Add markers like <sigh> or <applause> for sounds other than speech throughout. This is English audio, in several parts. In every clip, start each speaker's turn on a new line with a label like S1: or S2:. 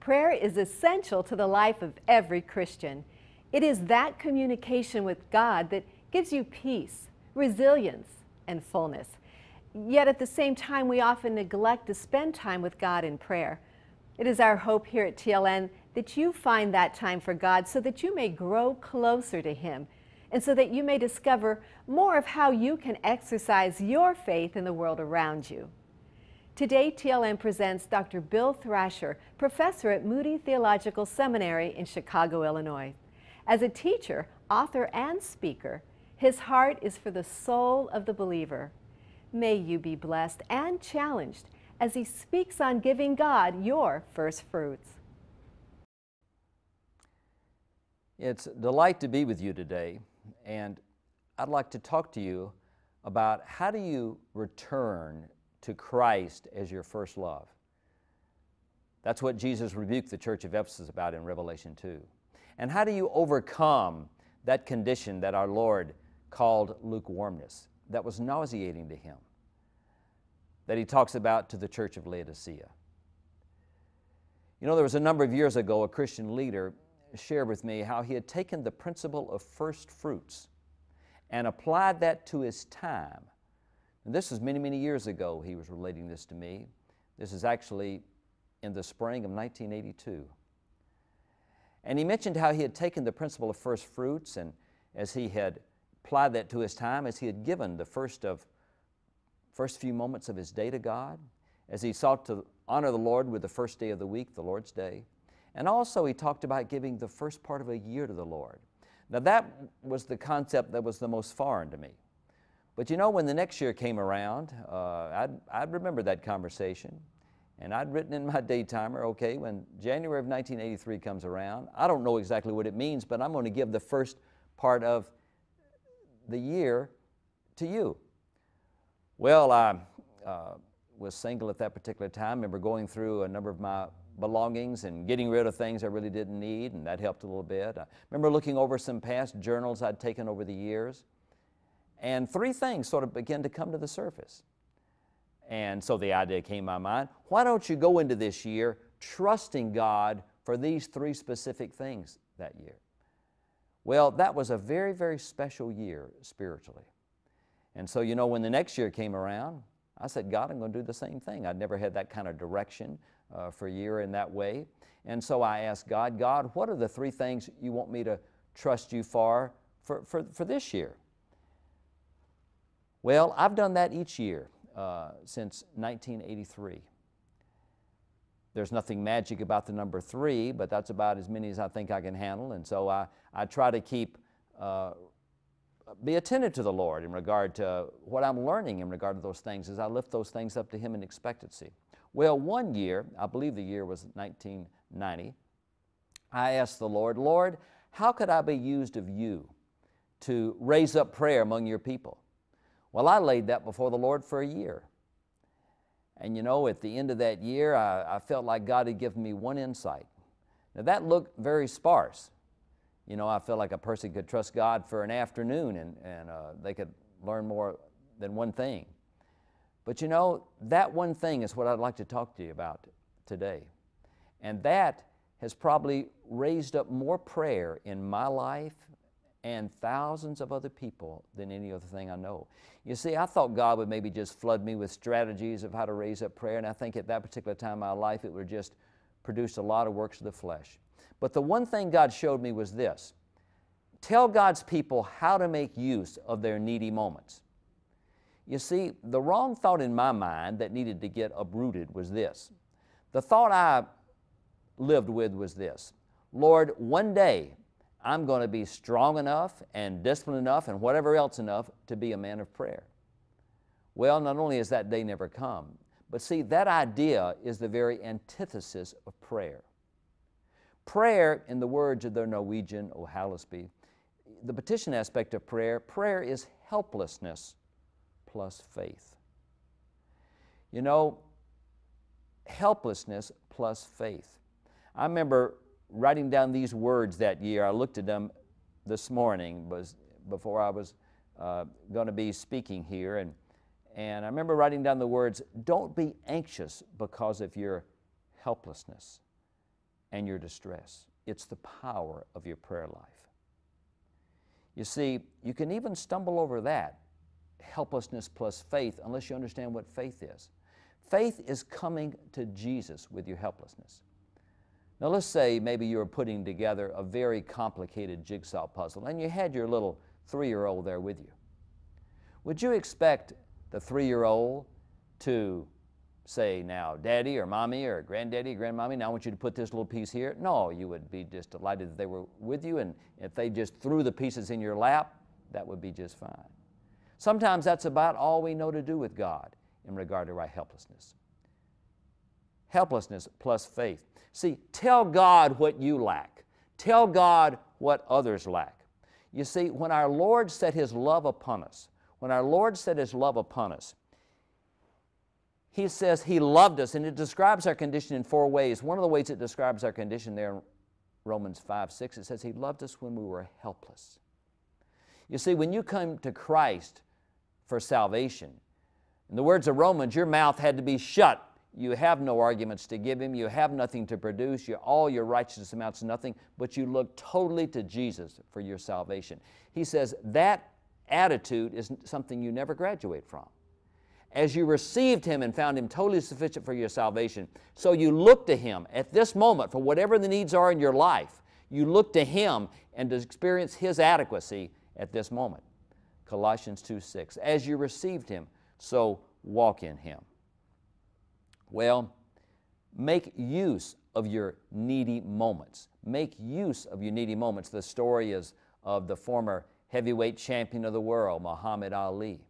S1: Prayer is essential to the life of every Christian. It is that communication with God that gives you peace, resilience, and fullness. Yet at the same time, we often neglect to spend time with God in prayer. It is our hope here at TLN that you find that time for God so that you may grow closer to Him and so that you may discover more of how you can exercise your faith in the world around you. Today, TLN presents Dr. Bill Thrasher, professor at Moody Theological Seminary in Chicago, Illinois. As a teacher, author, and speaker, his heart is for the soul of the believer. May you be blessed and challenged as he speaks on giving God your first fruits.
S2: It's a delight to be with you today, and I'd like to talk to you about how do you return to Christ as your first love. That's what Jesus rebuked the church of Ephesus about in Revelation 2. And how do you overcome that condition that our Lord called lukewarmness, that was nauseating to him, that he talks about to the church of Laodicea? You know, there was a number of years ago, a Christian leader shared with me how he had taken the principle of first fruits and applied that to his time and this was many, many years ago, he was relating this to me. This is actually in the spring of 1982. And he mentioned how he had taken the principle of first fruits and as he had applied that to his time, as he had given the first of first few moments of his day to God, as he sought to honor the Lord with the first day of the week, the Lord's day. And also he talked about giving the first part of a year to the Lord. Now that was the concept that was the most foreign to me. But you know, when the next year came around, uh, I'd, I'd remember that conversation. And I'd written in my <laughs> daytimer, okay, when January of 1983 comes around, I don't know exactly what it means, but I'm going to give the first part of the year to you. Well, I uh, was single at that particular time. I remember going through a number of my belongings and getting rid of things I really didn't need, and that helped a little bit. I remember looking over some past journals I'd taken over the years. And three things sort of began to come to the surface. And so the idea came to my mind why don't you go into this year trusting God for these three specific things that year? Well, that was a very, very special year spiritually. And so, you know, when the next year came around, I said, God, I'm going to do the same thing. I'd never had that kind of direction uh, for a year in that way. And so I asked God, God, what are the three things you want me to trust you for for, for, for this year? Well, I've done that each year uh, since 1983. There's nothing magic about the number three, but that's about as many as I think I can handle. And so I, I try to keep, uh, be attentive to the Lord in regard to what I'm learning in regard to those things as I lift those things up to Him in expectancy. Well, one year, I believe the year was 1990, I asked the Lord, Lord, how could I be used of you to raise up prayer among your people? Well, I laid that before the Lord for a year. And you know, at the end of that year, I, I felt like God had given me one insight. Now, that looked very sparse. You know, I felt like a person could trust God for an afternoon and, and uh, they could learn more than one thing. But you know, that one thing is what I'd like to talk to you about today. And that has probably raised up more prayer in my life and thousands of other people than any other thing I know. You see, I thought God would maybe just flood me with strategies of how to raise up prayer, and I think at that particular time in my life it would just produce a lot of works of the flesh. But the one thing God showed me was this tell God's people how to make use of their needy moments. You see, the wrong thought in my mind that needed to get uprooted was this. The thought I lived with was this Lord, one day I'm going to be strong enough and disciplined enough and whatever else enough to be a man of prayer. Well, not only has that day never come, but see, that idea is the very antithesis of prayer. Prayer, in the words of the Norwegian O Hallesby, the petition aspect of prayer, prayer is helplessness plus faith. You know, helplessness plus faith. I remember writing down these words that year. I looked at them this morning was before I was uh, going to be speaking here, and And I remember writing down the words don't be anxious because of your helplessness and your distress. It's the power of your prayer life. You see, you can even stumble over that helplessness plus faith unless you understand what faith is. Faith is coming to Jesus with your helplessness. Now, let's say maybe you were putting together a very complicated jigsaw puzzle and you had your little three year old there with you. Would you expect the three year old to say, now, daddy or mommy or granddaddy, grandmommy, now I want you to put this little piece here? No, you would be just delighted that they were with you, and if they just threw the pieces in your lap, that would be just fine. Sometimes that's about all we know to do with God in regard to our helplessness. Helplessness plus faith. See, tell God what you lack. Tell God what others lack. You see, when our Lord set His love upon us, when our Lord set His love upon us, He says He loved us, and it describes our condition in four ways. One of the ways it describes our condition there in Romans 5 6, it says He loved us when we were helpless. You see, when you come to Christ for salvation, in the words of Romans, your mouth had to be shut you have no arguments to give him. You have nothing to produce. All your righteousness amounts to nothing, but you look totally to Jesus for your salvation. He says that attitude is something you never graduate from. As you received him and found him totally sufficient for your salvation, so you look to him at this moment for whatever the needs are in your life. You look to him and to experience his adequacy at this moment. Colossians 2 6. As you received him, so walk in him. Well, make use of your needy moments. Make use of your needy moments. The story is of the former heavyweight champion of the world, Muhammad Ali.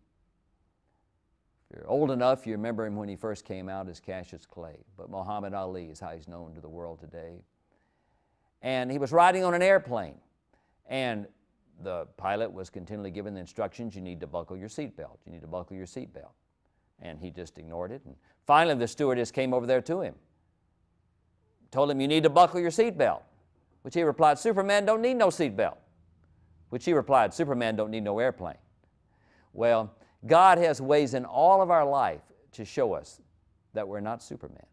S2: If you're old enough, you remember him when he first came out as Cassius Clay, but Muhammad Ali is how he's known to the world today. And he was riding on an airplane, and the pilot was continually given the instructions you need to buckle your seatbelt, you need to buckle your seatbelt. And he just ignored it. And finally, the stewardess came over there to him, told him, You need to buckle your seatbelt. Which he replied, Superman don't need no seatbelt. Which he replied, Superman don't need no airplane. Well, God has ways in all of our life to show us that we're not Superman.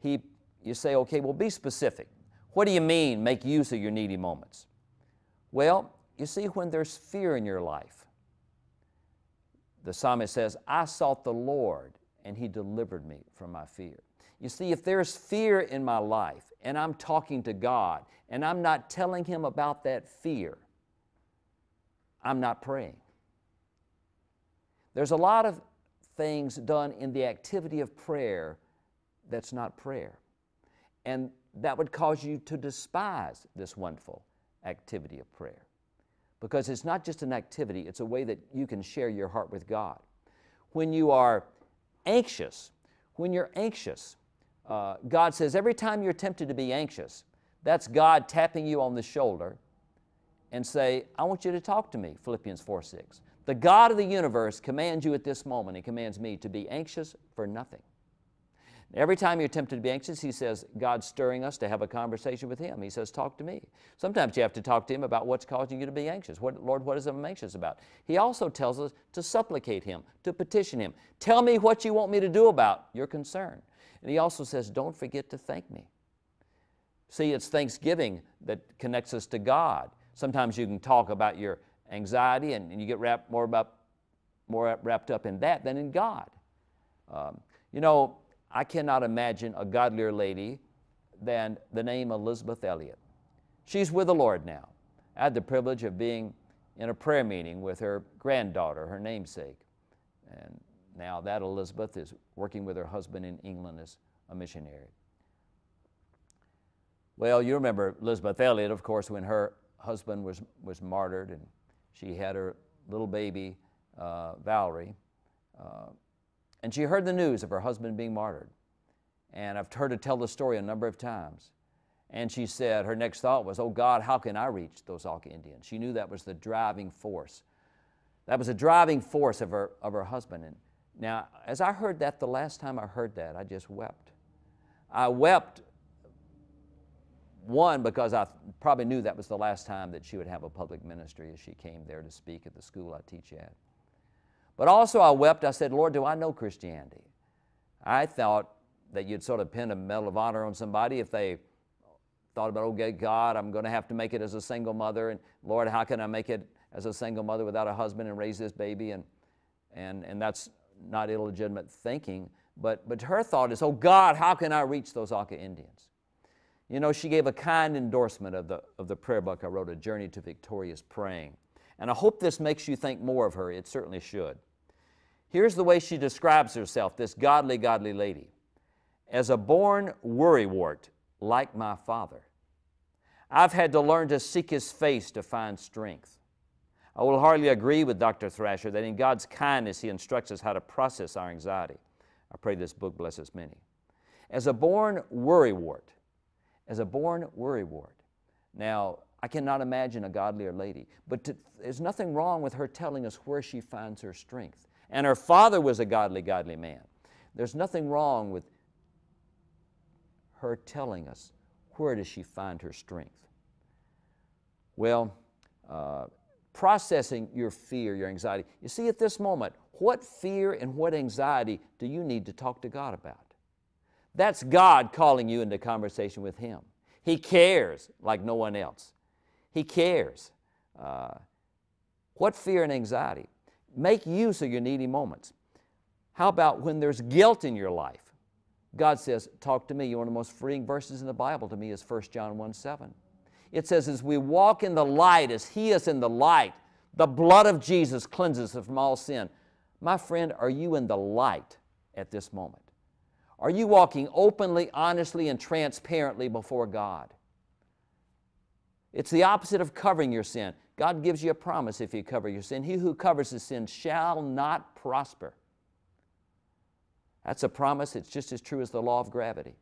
S2: He, you say, okay, well, be specific. What do you mean, make use of your needy moments? Well, you see, when there's fear in your life, the psalmist says, I sought the Lord and he delivered me from my fear. You see, if there's fear in my life and I'm talking to God and I'm not telling him about that fear, I'm not praying. There's a lot of things done in the activity of prayer that's not prayer. And that would cause you to despise this wonderful activity of prayer because it's not just an activity, it's a way that you can share your heart with God. When you are anxious, when you're anxious, uh, God says every time you're tempted to be anxious, that's God tapping you on the shoulder and say, I want you to talk to me, Philippians 4 6. The God of the universe commands you at this moment, He commands me to be anxious for nothing. Every time you're tempted to be anxious, he says, God's stirring us to have a conversation with him. He says, Talk to me. Sometimes you have to talk to him about what's causing you to be anxious. What, Lord, what is I'm anxious about? He also tells us to supplicate him, to petition him. Tell me what you want me to do about your concern. And he also says, Don't forget to thank me. See, it's thanksgiving that connects us to God. Sometimes you can talk about your anxiety and, and you get wrapped more, about, more wrapped up in that than in God. Um, you know, I cannot imagine a godlier lady than the name Elisabeth Elliot. She's with the Lord now. I had the privilege of being in a prayer meeting with her granddaughter, her namesake. And now that Elizabeth is working with her husband in England as a missionary. Well, you remember Elisabeth Elliot, of course, when her husband was, was martyred and she had her little baby, uh, Valerie. Uh, and she heard the news of her husband being martyred. And I've heard her tell the story a number of times. And she said her next thought was, Oh God, how can I reach those Auca Indians? She knew that was the driving force. That was the driving force of her, of her husband. And now, as I heard that the last time I heard that, I just wept. I wept, one, because I probably knew that was the last time that she would have a public ministry as she came there to speak at the school I teach at. But also I wept. I said, Lord, do I know Christianity? I thought that you'd sort of pin a Medal of Honor on somebody if they thought about, oh, okay, God, I'm going to have to make it as a single mother. And Lord, how can I make it as a single mother without a husband and raise this baby? And, and, and that's not illegitimate thinking. But, but her thought is, oh God, how can I reach those Auca Indians? You know, she gave a kind endorsement of the, of the prayer book I wrote, A Journey to Victorious Praying. And I hope this makes you think more of her. It certainly should. Here's the way she describes herself, this godly, godly lady. As a born worrywart, like my father, I've had to learn to seek his face to find strength. I will hardly agree with Dr. Thrasher that in God's kindness he instructs us how to process our anxiety. I pray this book blesses many. As a born worrywart, as a born worrywart. Now, I cannot imagine a godlier lady, but to, there's nothing wrong with her telling us where she finds her strength. And her father was a godly, godly man. There's nothing wrong with her telling us where does she find her strength. Well, uh, processing your fear, your anxiety. You see, at this moment, what fear and what anxiety do you need to talk to God about? That's God calling you into conversation with Him. He cares like no one else. He cares. Uh, what fear and anxiety? Make use of your needy moments. How about when there's guilt in your life? God says, Talk to me. One of the most freeing verses in the Bible to me is 1 John 1 7. It says, As we walk in the light, as He is in the light, the blood of Jesus cleanses us from all sin. My friend, are you in the light at this moment? Are you walking openly, honestly, and transparently before God? It's the opposite of covering your sin. God gives you a promise if you cover your sin. He who covers his sin shall not prosper. That's a promise. It's just as true as the law of gravity.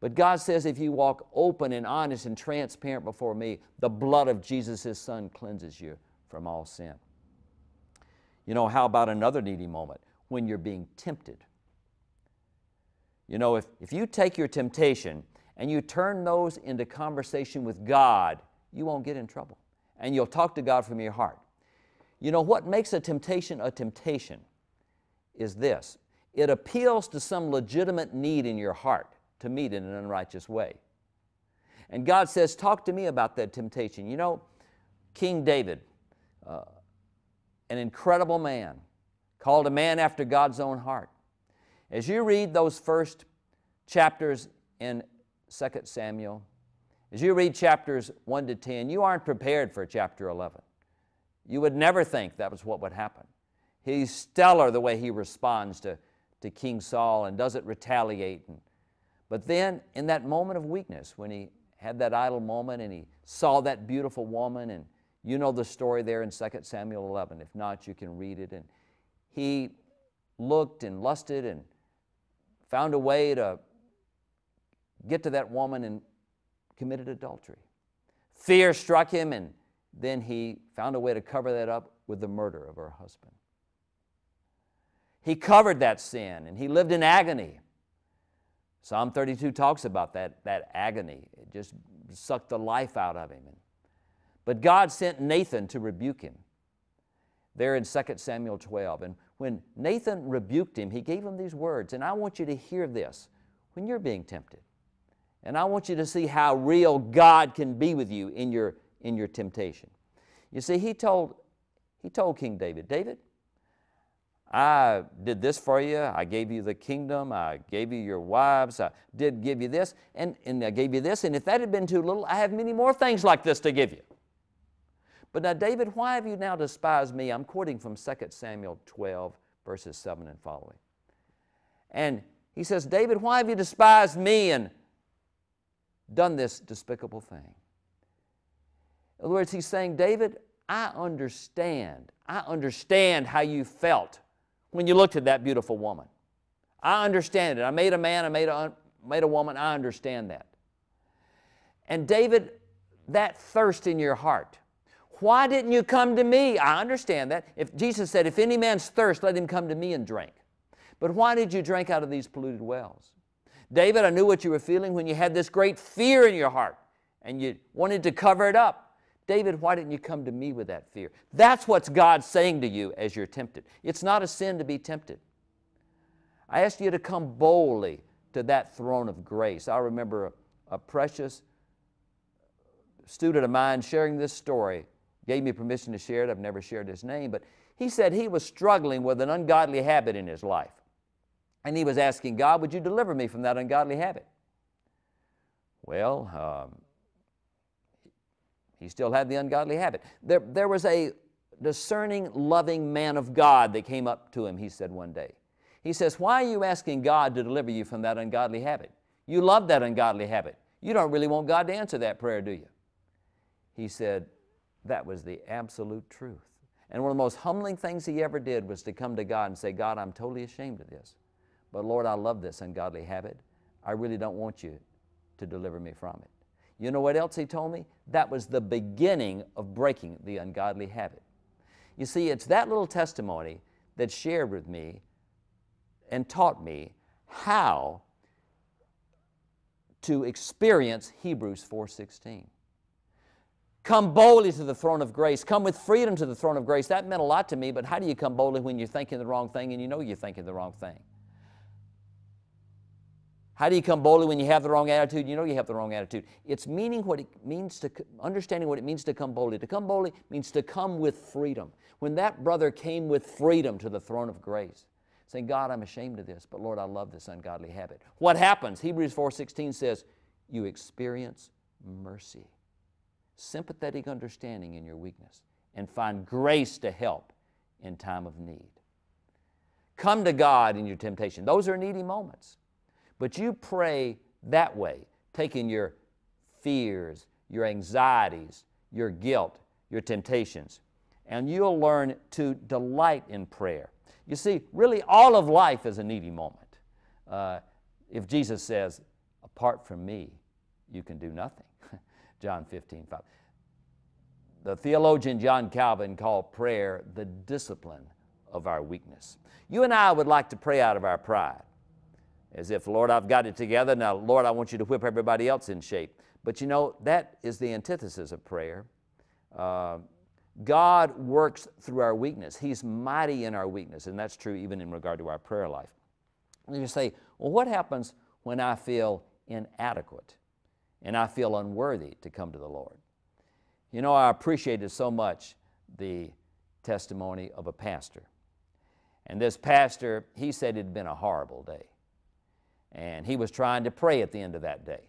S2: But God says if you walk open and honest and transparent before me, the blood of Jesus, his son, cleanses you from all sin. You know, how about another needy moment? When you're being tempted. You know, if, if you take your temptation and you turn those into conversation with God, you won't get in trouble. And you'll talk to God from your heart. You know, what makes a temptation a temptation is this it appeals to some legitimate need in your heart to meet in an unrighteous way. And God says, Talk to me about that temptation. You know, King David, uh, an incredible man, called a man after God's own heart. As you read those first chapters in 2 Samuel, as you read chapters 1 to 10, you aren't prepared for chapter 11. You would never think that was what would happen. He's stellar the way he responds to, to King Saul and doesn't retaliate. And, but then, in that moment of weakness, when he had that idle moment and he saw that beautiful woman, and you know the story there in 2 Samuel 11. If not, you can read it. And he looked and lusted and found a way to get to that woman and committed adultery. Fear struck him, and then he found a way to cover that up with the murder of her husband. He covered that sin and he lived in agony. Psalm 32 talks about that, that agony. It just sucked the life out of him. But God sent Nathan to rebuke him there in 2 Samuel 12. And when Nathan rebuked him, he gave him these words. And I want you to hear this when you're being tempted. And I want you to see how real God can be with you in your, in your temptation. You see, he told, he told King David, David, I did this for you. I gave you the kingdom. I gave you your wives. I did give you this. And, and I gave you this. And if that had been too little, I have many more things like this to give you. But now, David, why have you now despised me? I'm quoting from 2 Samuel 12, verses 7 and following. And he says, David, why have you despised me and done this despicable thing? In other words, he's saying, David, I understand. I understand how you felt when you looked at that beautiful woman. I understand it. I made a man, I made a, made a woman, I understand that. And David, that thirst in your heart, why didn't you come to me? I understand that. If Jesus said, If any man's thirst, let him come to me and drink. But why did you drink out of these polluted wells? David, I knew what you were feeling when you had this great fear in your heart and you wanted to cover it up. David, why didn't you come to me with that fear? That's what God's saying to you as you're tempted. It's not a sin to be tempted. I ask you to come boldly to that throne of grace. I remember a, a precious student of mine sharing this story, gave me permission to share it. I've never shared his name, but he said he was struggling with an ungodly habit in his life. And he was asking God, Would you deliver me from that ungodly habit? Well, um, he still had the ungodly habit. There, there was a discerning, loving man of God that came up to him, he said one day. He says, Why are you asking God to deliver you from that ungodly habit? You love that ungodly habit. You don't really want God to answer that prayer, do you? He said, That was the absolute truth. And one of the most humbling things he ever did was to come to God and say, God, I'm totally ashamed of this. But Lord, I love this ungodly habit. I really don't want you to deliver me from it. You know what else he told me? That was the beginning of breaking the ungodly habit. You see, it's that little testimony that shared with me and taught me how to experience Hebrews 4:16. Come boldly to the throne of grace. Come with freedom to the throne of grace. That meant a lot to me, but how do you come boldly when you're thinking the wrong thing and you know you're thinking the wrong thing? How do you come boldly when you have the wrong attitude? You know you have the wrong attitude. It's meaning what it means to understanding what it means to come boldly. To come boldly means to come with freedom. When that brother came with freedom to the throne of grace, saying, God, I'm ashamed of this, but Lord, I love this ungodly habit. What happens? Hebrews 4:16 says, you experience mercy sympathetic understanding in your weakness, and find grace to help in time of need. Come to God in your temptation. Those are needy moments. But you pray that way, taking your fears, your anxieties, your guilt, your temptations, and you'll learn to delight in prayer. You see, really, all of life is a needy moment. Uh, if Jesus says, Apart from me, you can do nothing. <laughs> John 15, 5. The theologian John Calvin called prayer the discipline of our weakness. You and I would like to pray out of our pride, as if, Lord, I've got it together. Now, Lord, I want you to whip everybody else in shape. But you know, that is the antithesis of prayer. Uh, God works through our weakness. He's mighty in our weakness, and that's true even in regard to our prayer life. And you say, well, what happens when I feel inadequate? and I feel unworthy to come to the Lord. You know, I appreciated so much the testimony of a pastor. And this pastor, he said it had been a horrible day. And he was trying to pray at the end of that day.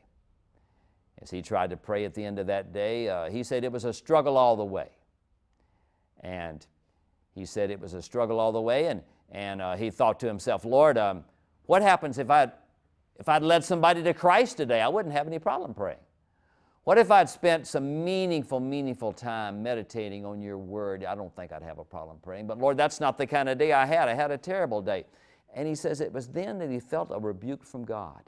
S2: As he tried to pray at the end of that day, uh, he said it was a struggle all the way. And he said it was a struggle all the way, and, and uh, he thought to himself, Lord, um, what happens if I if I'd led somebody to Christ today, I wouldn't have any problem praying. What if I'd spent some meaningful, meaningful time meditating on your word? I don't think I'd have a problem praying. But Lord, that's not the kind of day I had. I had a terrible day. And he says it was then that he felt a rebuke from God.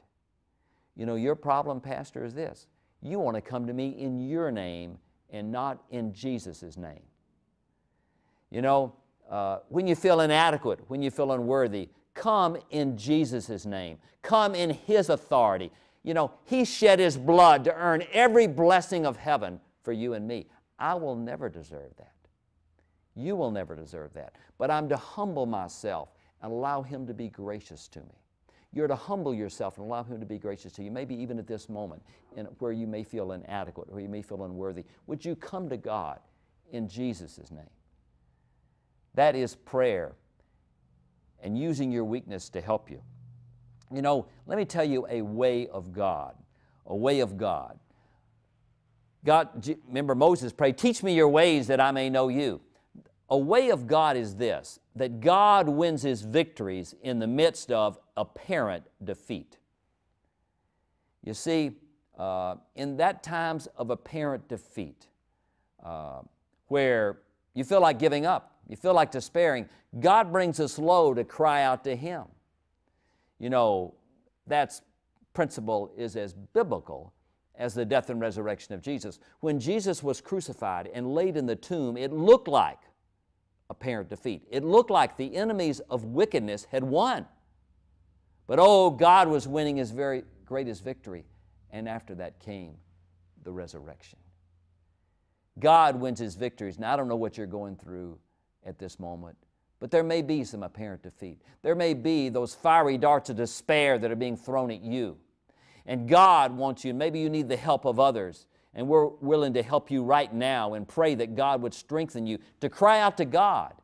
S2: You know, your problem, Pastor, is this you want to come to me in your name and not in Jesus' name. You know, uh, when you feel inadequate, when you feel unworthy, Come in Jesus' name. Come in His authority. You know, He shed His blood to earn every blessing of heaven for you and me. I will never deserve that. You will never deserve that. But I'm to humble myself and allow Him to be gracious to me. You're to humble yourself and allow Him to be gracious to you, maybe even at this moment in, where you may feel inadequate or you may feel unworthy. Would you come to God in Jesus' name? That is prayer and using your weakness to help you. You know, let me tell you a way of God, a way of God. God, remember Moses prayed, Teach me your ways that I may know you. A way of God is this that God wins his victories in the midst of apparent defeat. You see, uh, in that times of apparent defeat, uh, where you feel like giving up, you feel like despairing, God brings us low to cry out to Him. You know, that principle is as biblical as the death and resurrection of Jesus. When Jesus was crucified and laid in the tomb, it looked like apparent defeat. It looked like the enemies of wickedness had won. But oh, God was winning His very greatest victory. And after that came the resurrection. God wins his victories. Now, I don't know what you're going through at this moment, but there may be some apparent defeat. There may be those fiery darts of despair that are being thrown at you. And God wants you, maybe you need the help of others. And we're willing to help you right now and pray that God would strengthen you to cry out to God.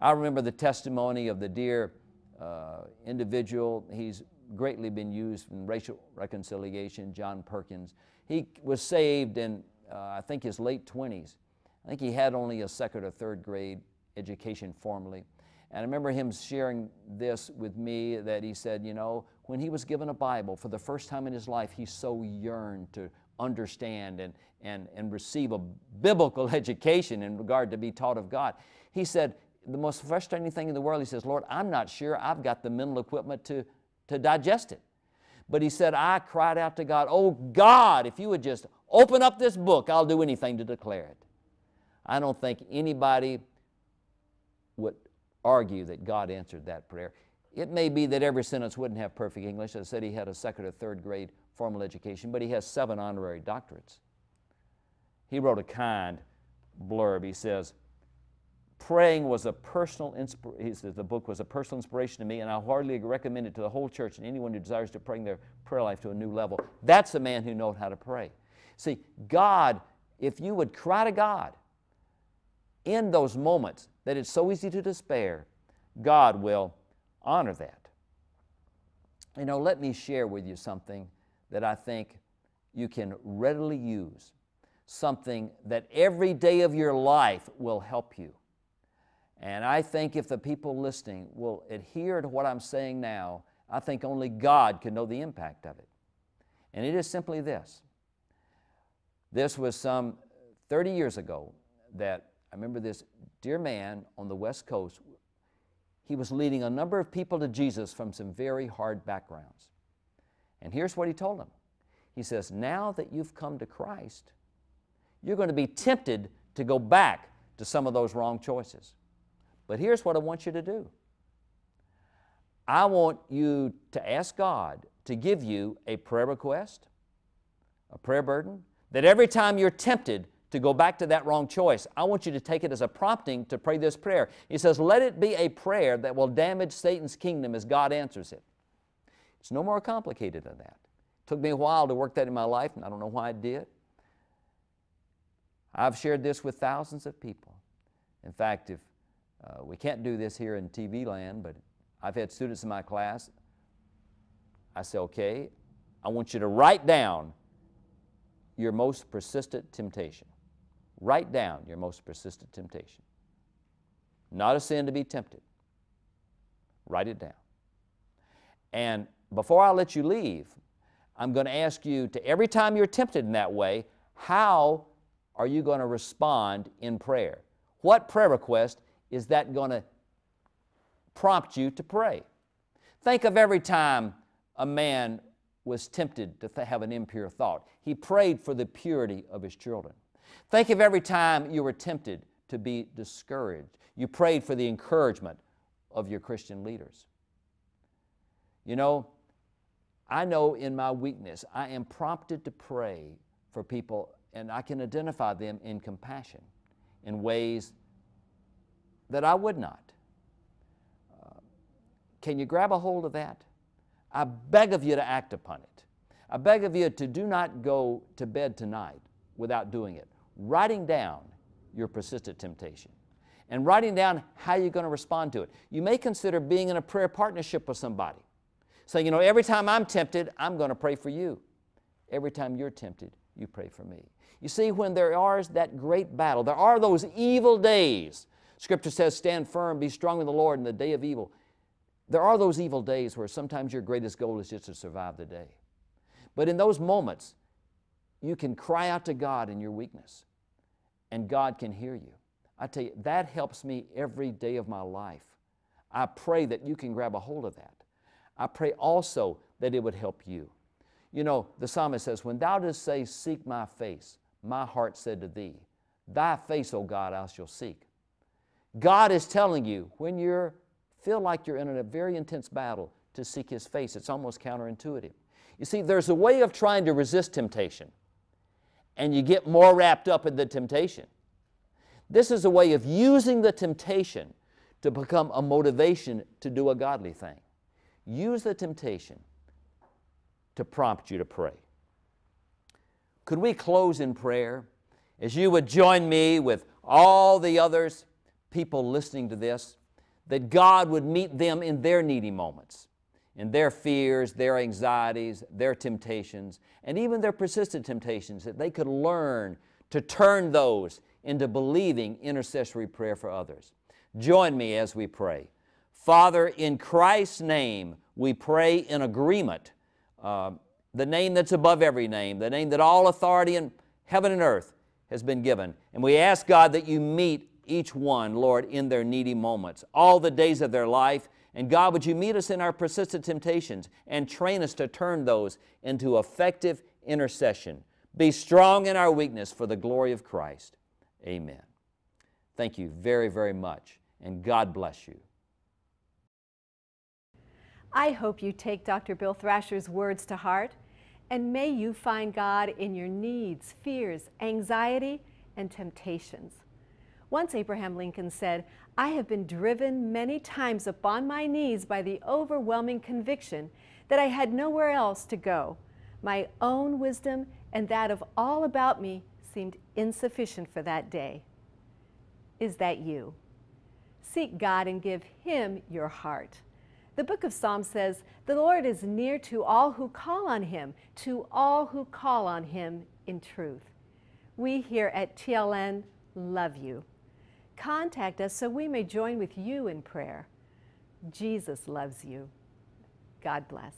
S2: I remember the testimony of the dear uh, individual. He's greatly been used in racial reconciliation, John Perkins. He was saved in, uh, I think, his late 20s. I think he had only a second or third grade education formally. And I remember him sharing this with me that he said, you know, when he was given a Bible for the first time in his life, he so yearned to understand and, and, and receive a biblical <laughs> education in regard to be taught of God. He said, the most frustrating thing in the world, he says, Lord, I'm not sure I've got the mental equipment to, to digest it. But he said, I cried out to God, Oh God, if you would just open up this book, I'll do anything to declare it. I don't think anybody would argue that God answered that prayer. It may be that every sentence wouldn't have perfect English. I said, he had a second or third grade formal education, but he has seven honorary doctorates. He wrote a kind blurb. He says, Praying was a personal inspiration. He says the book was a personal inspiration to me, and I heartily recommend it to the whole church and anyone who desires to bring their prayer life to a new level. That's a man who knows how to pray. See, God, if you would cry to God in those moments that it's so easy to despair, God will honor that. You know, let me share with you something that I think you can readily use, something that every day of your life will help you. And I think if the people listening will adhere to what I'm saying now, I think only God can know the impact of it. And it is simply this. This was some 30 years ago that I remember this dear man on the West Coast. He was leading a number of people to Jesus from some very hard backgrounds. And here's what he told them He says, Now that you've come to Christ, you're going to be tempted to go back to some of those wrong choices. But here's what I want you to do I want you to ask God to give you a prayer request, a prayer burden, that every time you're tempted to go back to that wrong choice, I want you to take it as a prompting to pray this prayer. He says, Let it be a prayer that will damage Satan's kingdom as God answers it. It's no more complicated than that. It took me a while to work that in my life, and I don't know why I did. I've shared this with thousands of people. In fact, if uh, we can't do this here in TV land, but I've had students in my class. I say, okay, I want you to write down your most persistent temptation. Write down your most persistent temptation. Not a sin to be tempted. Write it down. And before I let you leave, I'm going to ask you to every time you're tempted in that way, how are you going to respond in prayer? What prayer request is that going to prompt you to pray? Think of every time a man was tempted to have an impure thought. He prayed for the purity of his children. Think of every time you were tempted to be discouraged. You prayed for the encouragement of your Christian leaders. You know, I know in my weakness, I am prompted to pray for people, and I can identify them in compassion in ways that I would not. Uh, can you grab a hold of that? I beg of you to act upon it. I beg of you to do not go to bed tonight without doing it. Writing down your persistent temptation and writing down how you're going to respond to it. You may consider being in a prayer partnership with somebody. Saying, you know, every time I'm tempted, I'm going to pray for you. Every time you're tempted, you pray for me. You see, when there is that great battle, there are those evil days Scripture says, Stand firm, be strong in the Lord in the day of evil. There are those evil days where sometimes your greatest goal is just to survive the day. But in those moments, you can cry out to God in your weakness, and God can hear you. I tell you, that helps me every day of my life. I pray that you can grab a hold of that. I pray also that it would help you. You know, the psalmist says, When thou dost say, Seek my face, my heart said to thee, Thy face, O God, I shall seek. God is telling you when you feel like you're in a very intense battle to seek His face. It's almost counterintuitive. You see, there's a way of trying to resist temptation, and you get more wrapped up in the temptation. This is a way of using the temptation to become a motivation to do a godly thing. Use the temptation to prompt you to pray. Could we close in prayer? As you would join me with all the others, people listening to this, that God would meet them in their needy moments, in their fears, their anxieties, their temptations, and even their persistent temptations, that they could learn to turn those into believing intercessory prayer for others. Join me as we pray. Father, in Christ's name, we pray in agreement, uh, the name that's above every name, the name that all authority in heaven and earth has been given. And we ask, God, that you meet each one, Lord, in their needy moments, all the days of their life. And God, would you meet us in our persistent temptations and train us to turn those into effective intercession? Be strong in our weakness for the glory of Christ. Amen. Thank you very, very much, and God bless you.
S1: I hope you take Dr. Bill Thrasher's words to heart, and may you find God in your needs, fears, anxiety, and temptations. Once Abraham Lincoln said, I have been driven many times upon my knees by the overwhelming conviction that I had nowhere else to go. My own wisdom and that of all about me seemed insufficient for that day. Is that you? Seek God and give Him your heart. The book of Psalms says, The Lord is near to all who call on Him, to all who call on Him in truth. We here at TLN love you. Contact us so we may join with you in prayer. Jesus loves you. God bless.